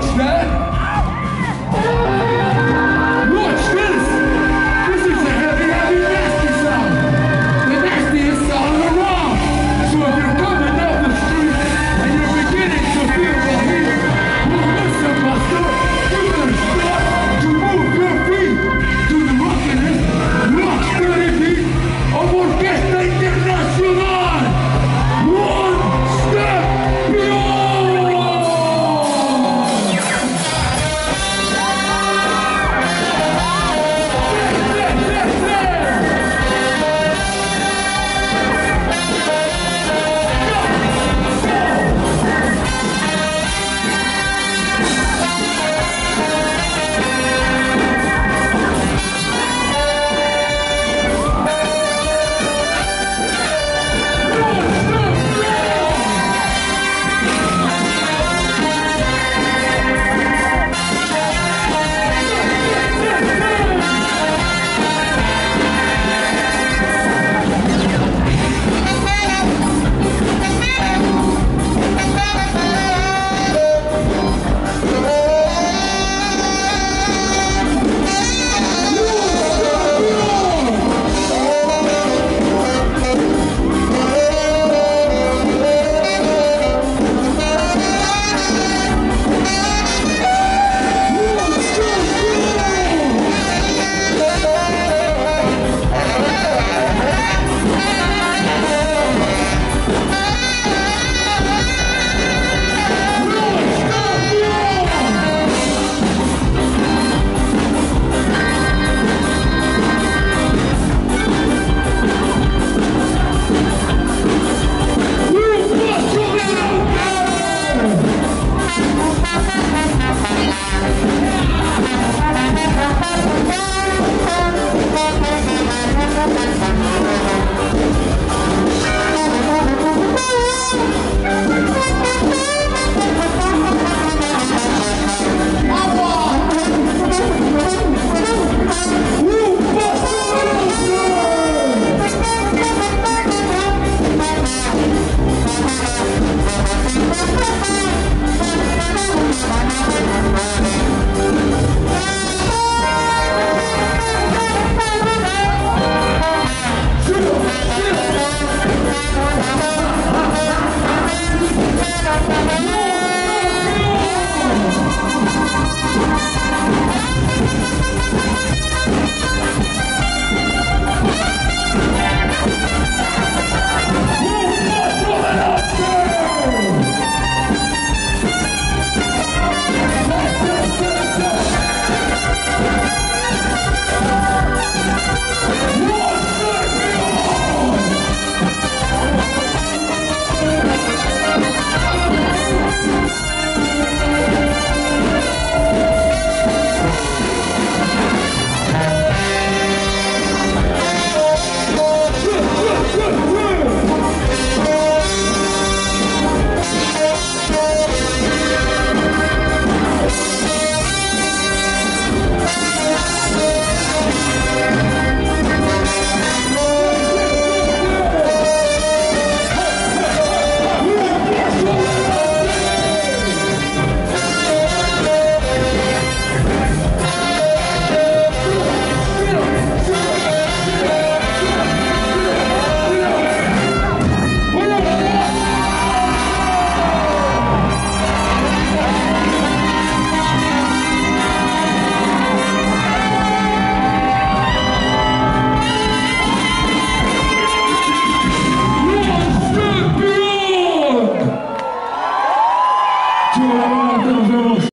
Mensch, ne?